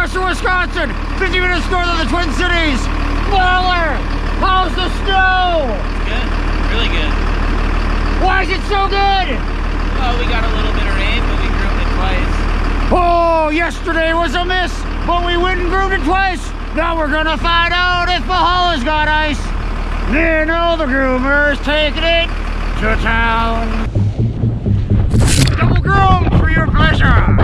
Dresser, Wisconsin, 50 minutes north of the Twin Cities. Baller, how's the snow? Good. Really good. Why is it so good? Well, we got a little bit of rain, but we groomed it twice. Oh, yesterday was a miss, but we went and groomed it twice. Now we're gonna find out if Valhalla's got ice. You know the groomer's taking it to town. Double groom for your pleasure.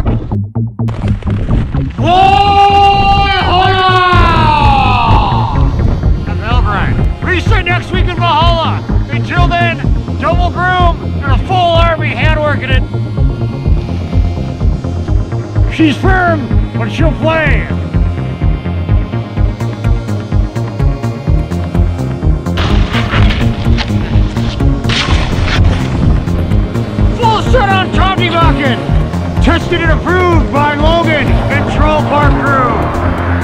Until then, double groom and a full army hand working it. She's firm, but she'll play. Full set on Tommy Gocken. Tested and approved by Logan and Troll Park Crew.